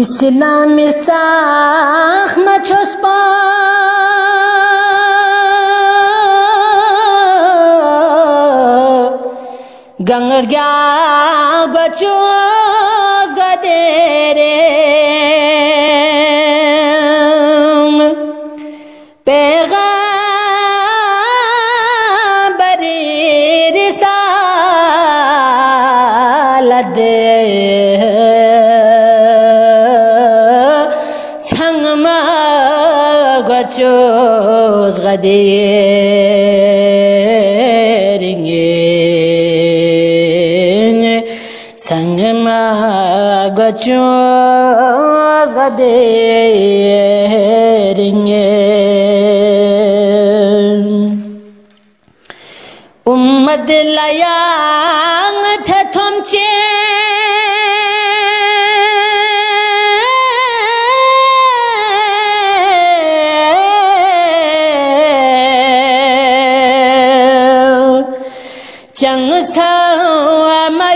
اسلام ساخمہ مچھ گنگر گیا گچو تیرے ཁྱི དང ར སླ ར 江草阿妈。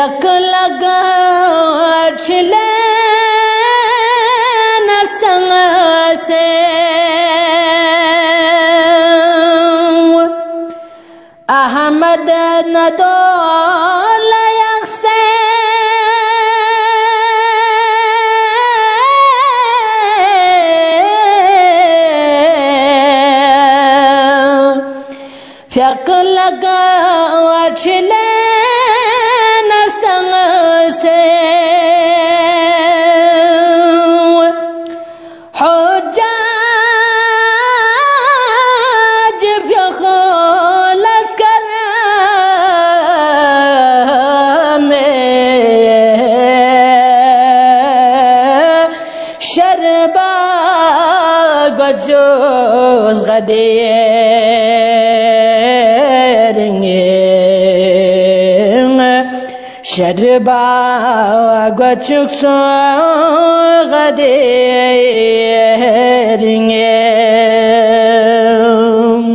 لك لك چلن سنگ سے احمد ندول يغسل فقل لك وچلن دربا گجوز غدی رنگیم شربا گچک سو غدی رنگیم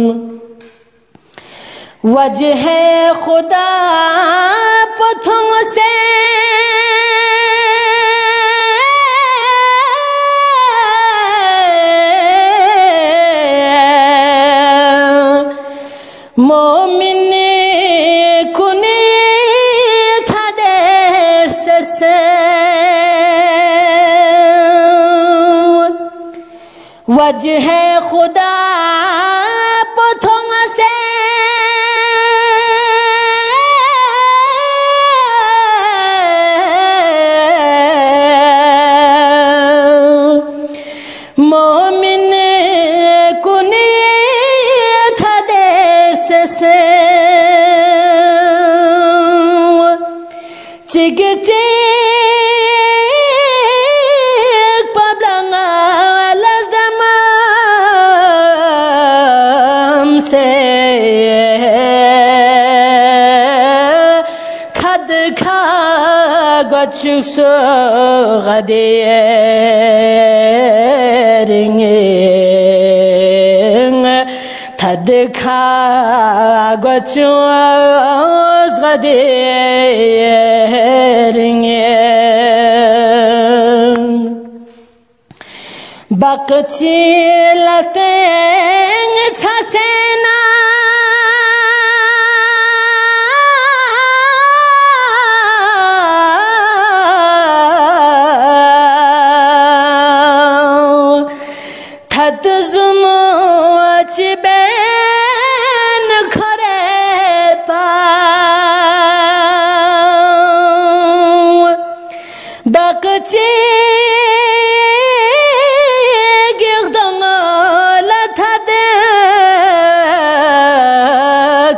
وجہ خدا پتھم سے وجہ خدا কে গে কে পাব্লাঙ্গ আ লাজমাম সে খদ খ bak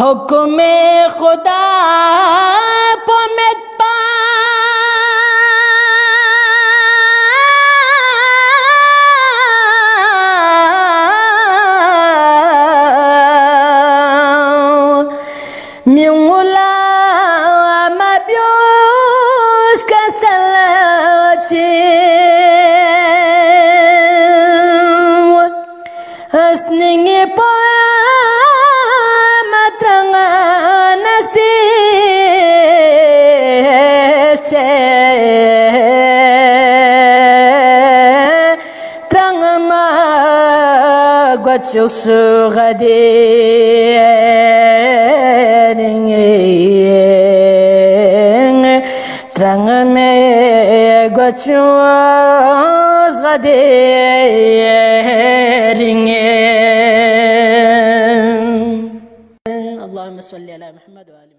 حکم خدا پا پلا مبیوس کے سلچ ہسنی پ قد شخصو غدين ترنغ مي قد شخص غدين اللهم صل على محمد وآل محمد